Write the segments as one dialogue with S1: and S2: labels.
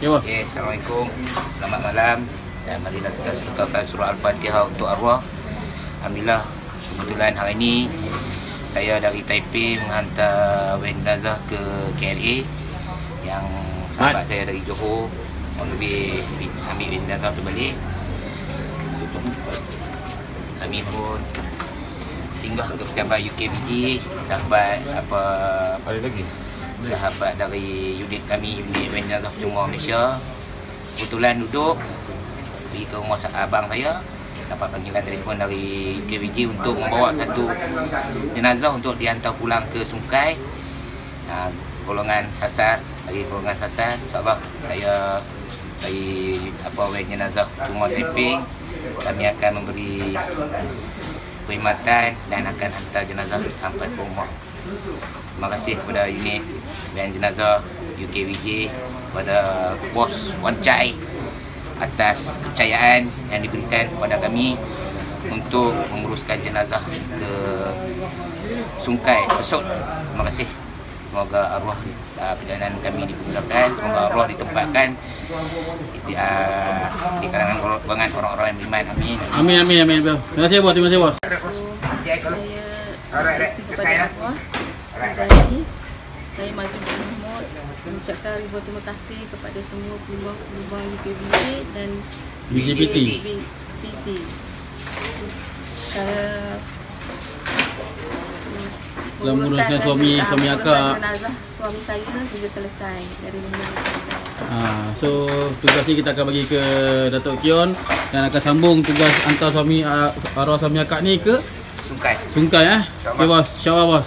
S1: Ya.
S2: Okey, Assalamualaikum. Selamat malam. Dan marilah kita serukakan surah Al-Fatihah untuk arwah. Alhamdulillah, kebetulan hari ini saya dari Taipei menghantar wen jenazah ke KLA yang sahabat saya dari Johor mau lebih ambil wen jenazah tu balik. Kami pun singgah ke pejabat UKBD sahabat apa
S1: Ada lagi?
S2: Sahabat dari unit kami unit jenazah Jumlah Malaysia. Kebetulan duduk pergi ke rumah abang saya. Dapat panggilan telefon dari UKBG untuk membawa satu jenazah untuk dihantar pulang ke Sungkai. Ha, golongan sasar dari golongan sasar insyaAllah saya dari apa wen jenazah Jumlah Taiping kami akan memberi perkhidmatan dan akan hantar jenazah sampai ke rumah Terima kasih kepada unit dan jenazah UKWJ kepada bos Wan Chai atas kepercayaan yang diberikan kepada kami untuk menguruskan jenazah ke Sungkai Besut. Terima kasih. Semoga arwah uh, perjalanan kami dipermudahkan, semoga arwah ditempatkan di, uh, di kalangan golongan orang-orang yang beriman. Amin.
S1: Amin, amin, amin. Terima kasih, bos. Terima kasih, bos.
S3: saya kepada Allah Saya Mazul bin Mahmud mengucapkan ribuan terima kasih kepada semua penyumbang-penyumbang UKBJ dan
S1: BJPT.
S3: PT saya
S1: Dalam menguruskan suami-
S3: ah,
S1: suami akak.
S3: jenazah suami saya hingga selesai dari mula selesai
S1: Ha, so tugas ni kita akan bagi ke Datuk Kion dan akan sambung tugas hantar suami uh, arwah suami akak ni ke
S2: Sungkai.
S1: Sungkai eh. Okey bos, insya-Allah bos.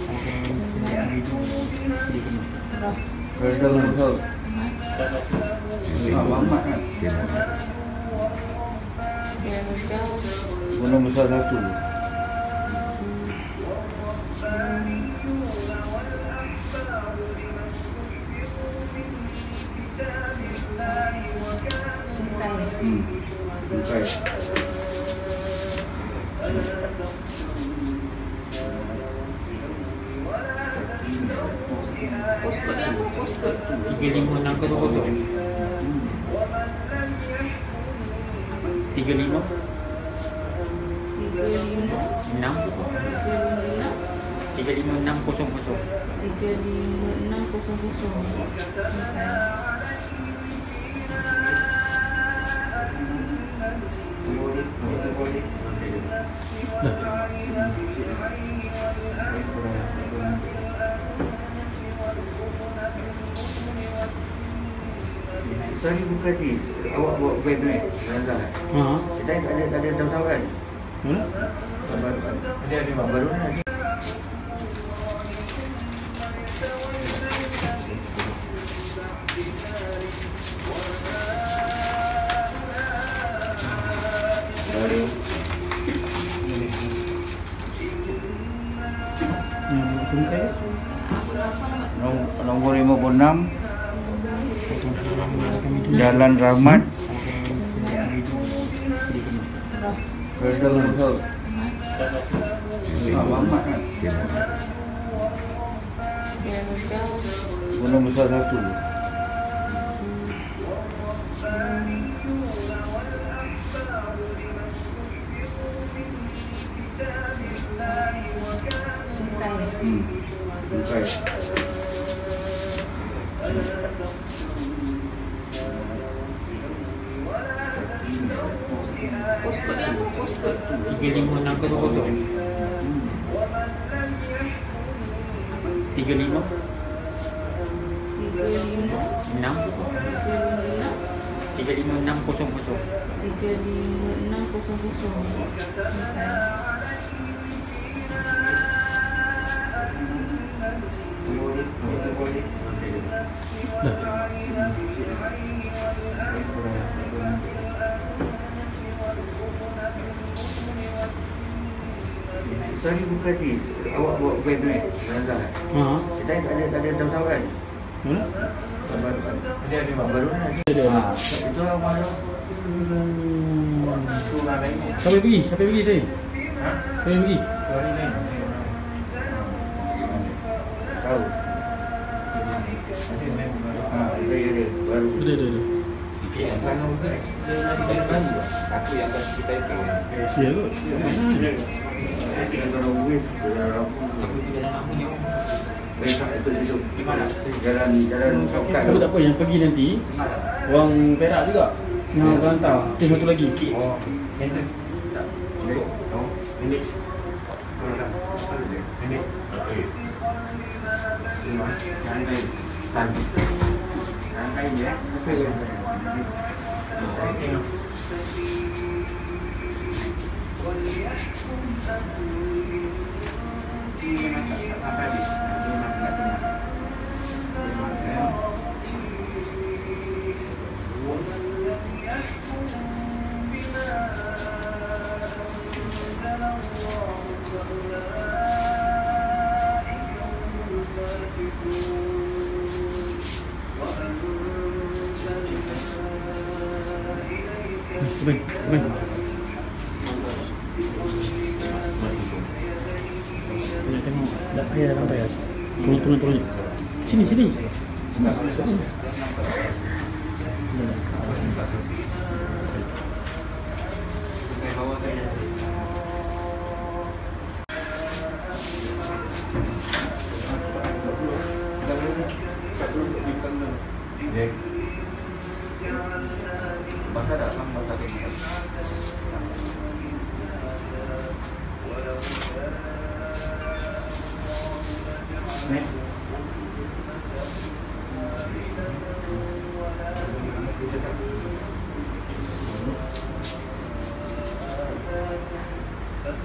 S1: Sungkai
S4: Hmm. Sungkai
S3: Postcode dia apa? Postcode
S1: 35600. 35
S3: 35
S1: 6 35600.
S3: 35600
S4: Tadi bukan ni Awak bawa van ni Rendah
S1: Ha.
S4: Tadi tak ada, tak ada tahu-tahu kan?
S1: Mana?
S4: Dia ada baru ni Baru
S1: Sungkai.
S4: Nom- Nombor 56 Jalan Rahmat? Gunung besar satu.
S3: Sungkai
S4: Hmm Sungkai
S3: Postcode
S1: 35600. 35
S3: 35
S1: 6
S3: 35
S5: 35600.
S3: 35600.
S1: Dah.
S4: Tadi bukan ni. Awak bawa van ni. Randa.
S1: Ha.
S4: Kita tak ada tak ada tahu kan?
S1: Mana?
S4: Dia ada baru.
S1: Ada, ada.
S4: Ha, itu
S1: yang pergi? Yang pergi tadi? Siapa yang pergi?
S4: Tahu. Ha, ada ada baru.
S1: Ada, ada,
S2: Aku yang akan kita itu.
S1: Ya kot. Mana?
S4: Kalau wis, kalau Besok itu. Jalan jalan.
S1: Tapi tak apa yang pergi nanti Orang Perak juga Yang akan hantar satu lagi
S4: Oh, center. Tak. Oh, ini. Ini. Okey. Rantai. Tan. Rantai ya.
S1: Ben, ben Tengok tengok. Dah payah sampai dah Turun turun Sini sini. Sini.
S4: Bahasa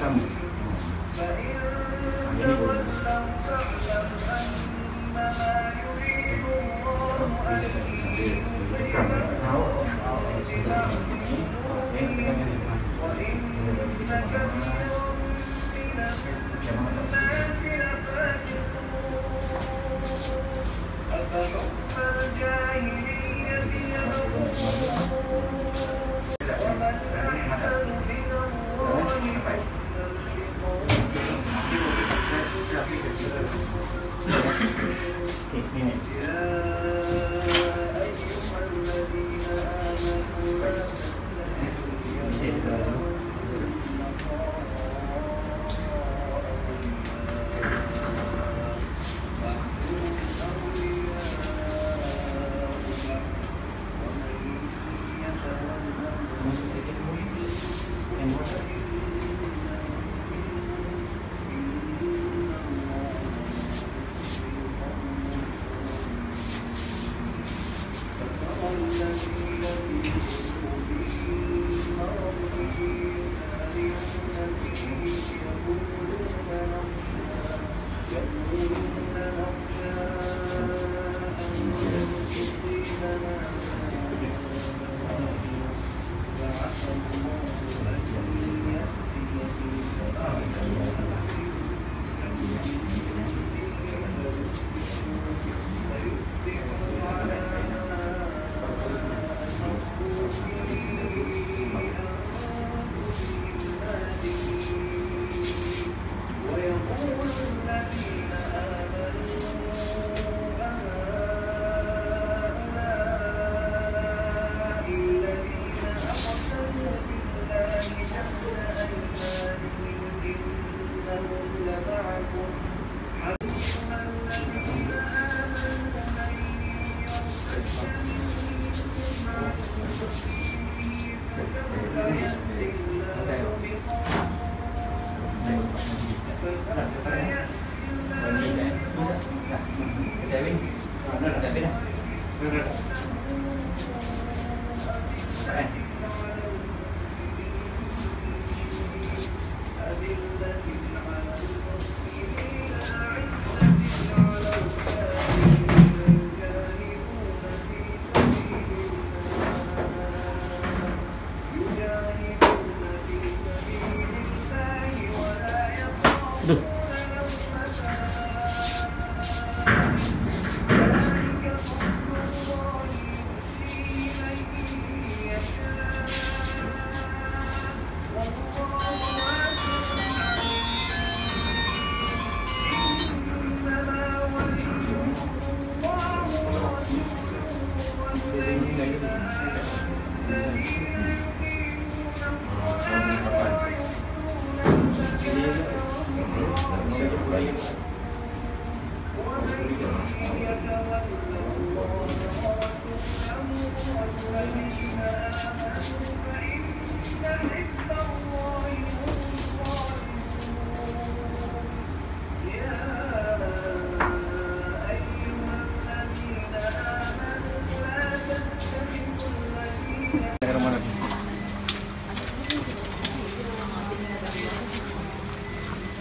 S1: estamos. Yeah.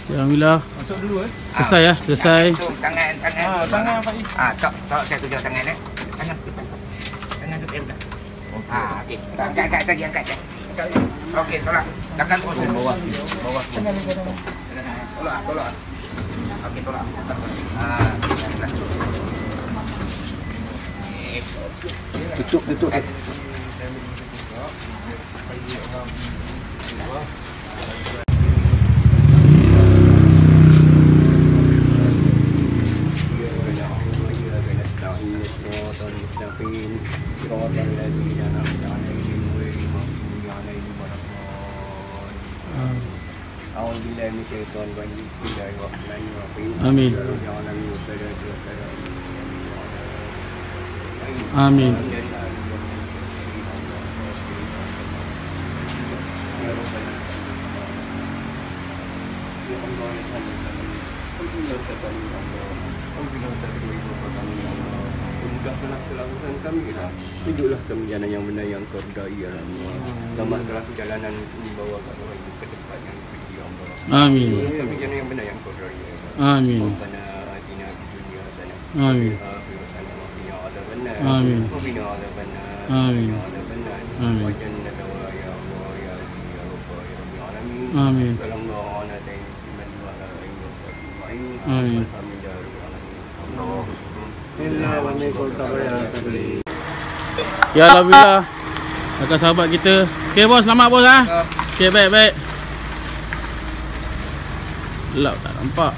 S1: Alhamdulillah.
S5: Masuk dulu eh.
S1: Selesai ya, selesai.
S2: Tu, tangan, tangan.
S5: Ah, tangan Faiz.
S2: Ah, tak, tak saya tunjuk tangan eh. Tangan depan. Tangan tu eh. Ah, okey. Angkat, angkat lagi, angkat. Okey, tolak. Tekan terus. Bawah. Bawah. Tolak, tolak. Okey, tolak. Ah, okey.
S4: Tutup, tutup.
S1: Amin.
S6: Mudahkanlah kelakuan kami lah. Tunjuklah kami jalan yang benar yang kau redai ya Allah. Selamatkanlah perjalanan ini bawa itu ke tempat yang dipuji Allah.
S1: Amin.
S6: Kami jalan yang benar yang kau redai ya Allah.
S1: Amin.
S6: Rabbana atina fid dunya hasanah.
S1: Amin.
S6: Wa fil akhirati hasanah wa qina
S1: Amin. Amin. Amin.
S6: Wa jannata wa ya Allah ya Aziz ya Rabbah ya Rabbil alamin.
S1: Amin. Amin.
S6: Alamin. Allah.
S1: Ya Alhamdulillah. Kakak sahabat kita. Okey bos, selamat bos ah. Okey baik baik. Gelap tak nampak.